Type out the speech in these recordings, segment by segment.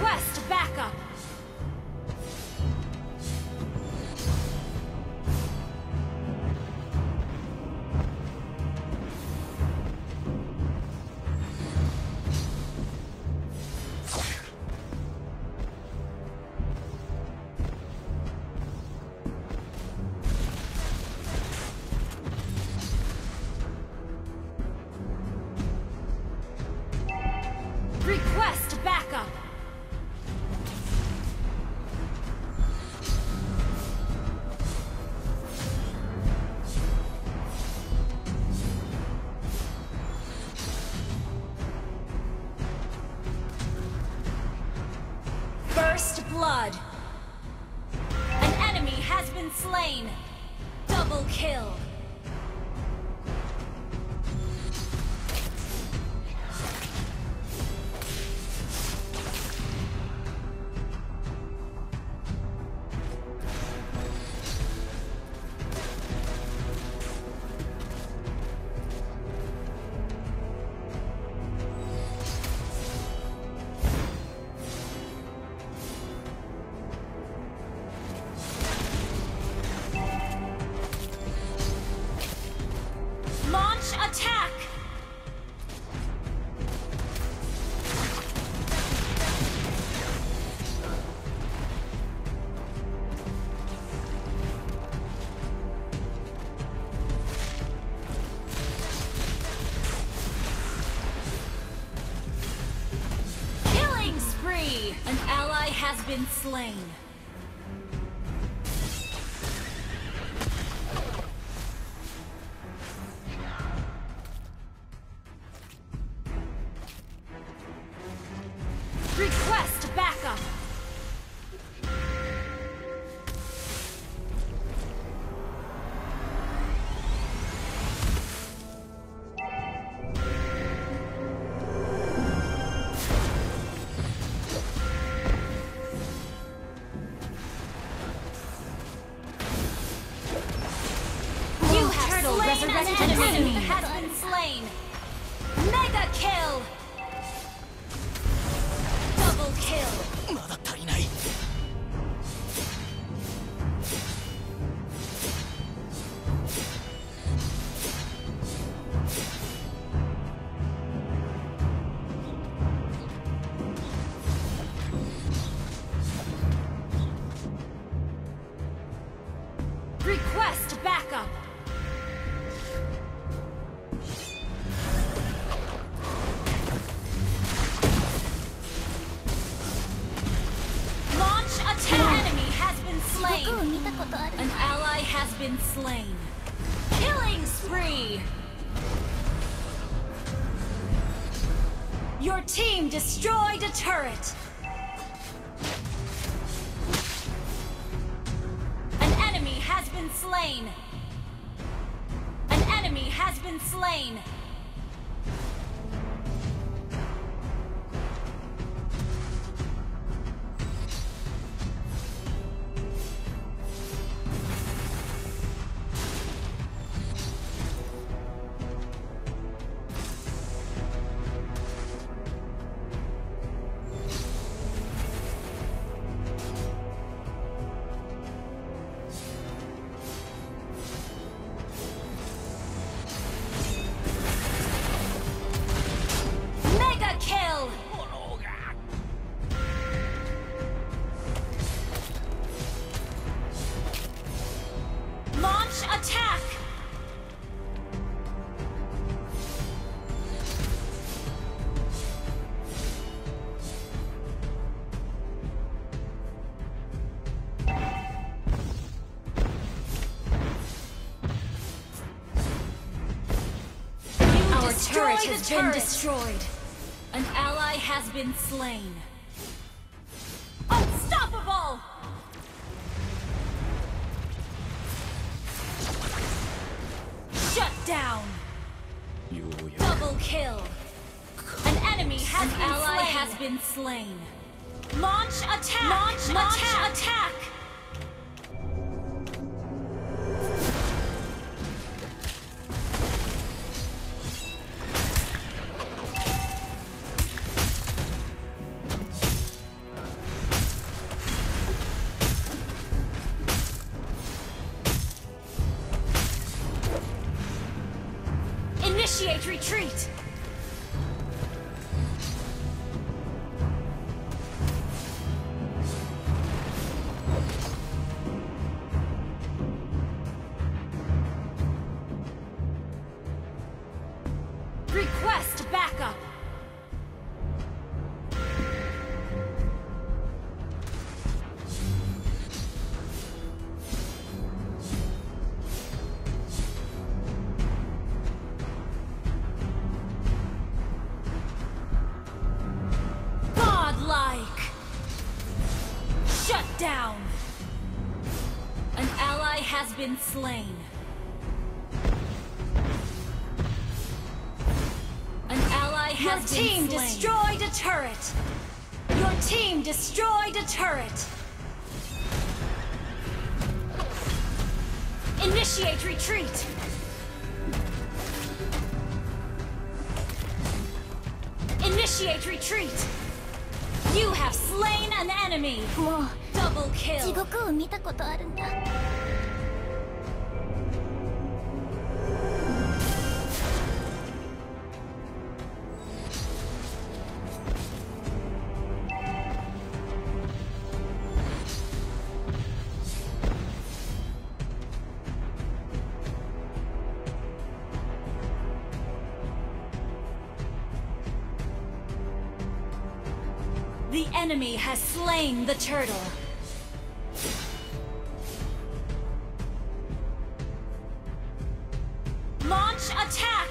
Request backup! First blood. An enemy has been slain. Double kill. Slain. An ally has been slain. Killing spree! Your team destroyed a turret! An enemy has been slain! An enemy has been slain! Our turret has been turret. destroyed. An ally has been slain. Unstoppable! Shut down! You, Double kill! An enemy has An ally slain. has been slain. Launch attack! Launch, Launch attack! Initiate retreat! been slain. An ally Your slain. Your team destroyed a turret. Your team destroyed a turret. Initiate retreat. Initiate retreat. You have slain an enemy. Double kill. The enemy has slain the turtle! Launch attack!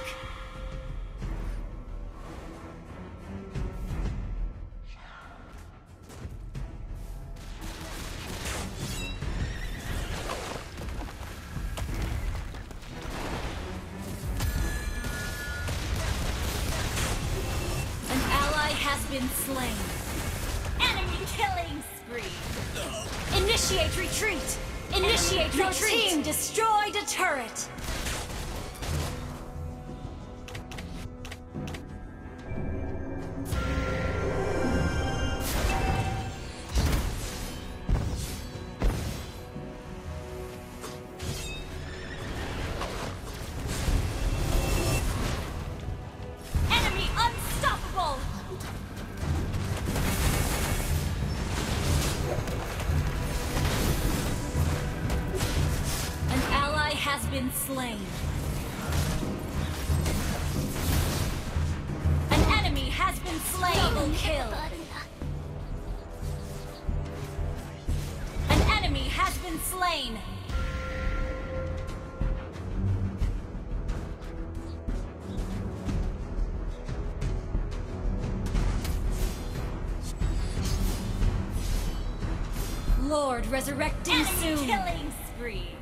An ally has been slain. Initiate retreat. Initiate Your retreat. team destroyed a turret! slain. An enemy has been slain. Double kill. An enemy has been slain. Lord resurrecting enemy soon. killing spree.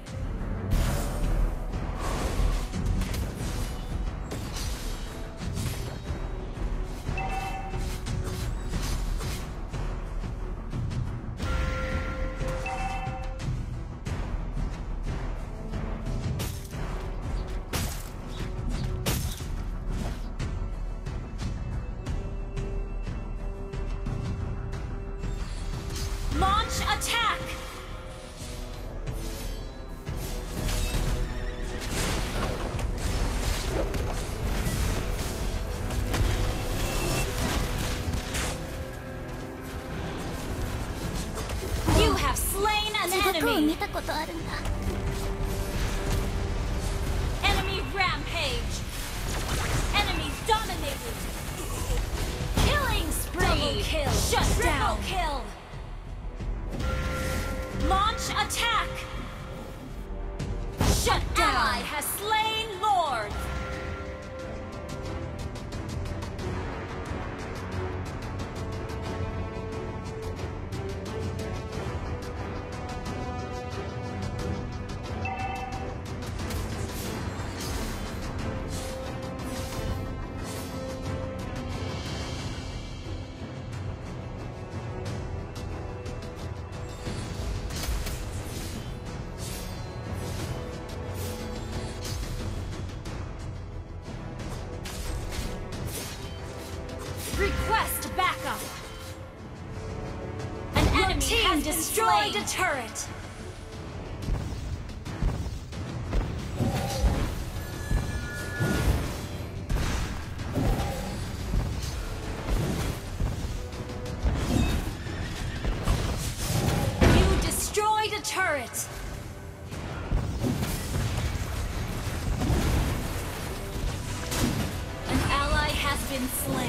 を enemy. 見たことあるんだ Enemy rampage. Enemy dominated. Killing spree. Double kill. Shut Triple down. kill. Launch attack. Shut down. Ally has slain destroyed a turret. You destroyed a turret. An ally has been slain.